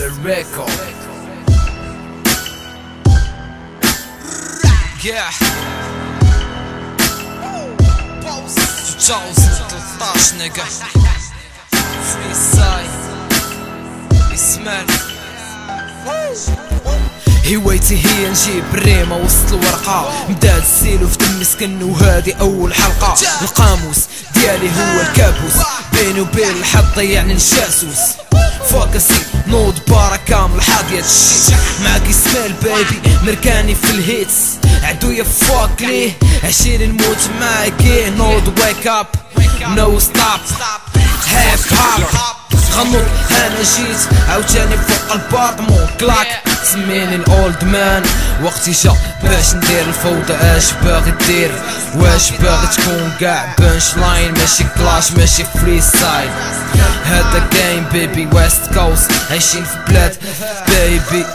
الريكورد Yeah. 2013 نقا فري ساي يسمال هوايتي هي نجيب الريمة وسط الورقة مداد السيلو في دم مسكن وهادي أول حلقة. القاموس ديالي هو الكابوس. بيني وبين الحد ضيعني الجاسوس فوكسي نوض بارا كامل حاضية معاك اسماعيل بيبي مركاني في الهيتس. عدويا فوك ليه عشير نموت معاكي. نوض ويك اب نو ستوب هيب هاب غنوض أنا جيت عاوتاني فوق البارد مون كلاك سميني الاولد مان وقتي جا باش ندير الفوضى اش باغي دير؟ واش باغي تكون قاع بنش لاين ماشي كلاش ماشي فري ستايل هذا جيم بيبي ويست كوست عايشين في بلاد بيبي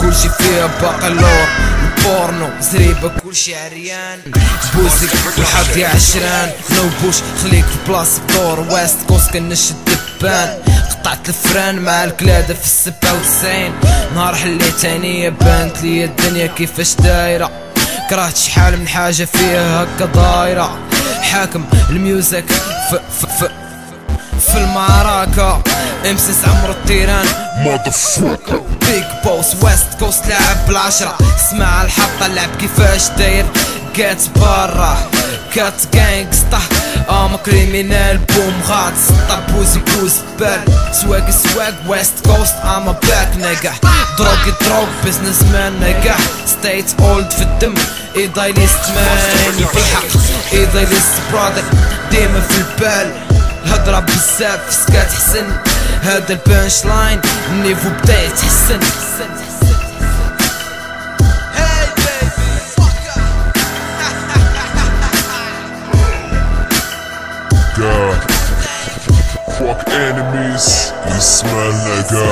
كلشي فيها باقي لور البورنو زريبة كلشي عريان. بوزك والحظ يا عشران. نو بوش خليك في بلاصة دور ويست كوست كنشد دبان قطعت الفران مع الكلادة في السبعة وتسعين نهار حليتاني بانت لي الدنيا كيفاش دايرة. كرهت شحال من حاجة فيها هكا دايرة. حاكم الميوزك ف ف ف في المعركة. امسس عمر التيران motherfucker. بيج بوس ويست كوست لعب بالعشرة. اسمع الحطة لعب كيفاش داير. جات برا. كات جانجستا ام كريمينال بوم غاد سطا بوزي بوز بال سواق سواق ويست كوست ام باك نجح دروغ دروغ بزنس مان نجح ستيت اولد في الدم ايدايليست ماني في الحق ايدايليست برادر ديما في البال الهضرة بزاف سكات حسن هذا البانش لاين النيفو بدا يتحسن Hey baby, fuck up. God Fuck enemies You smell nigga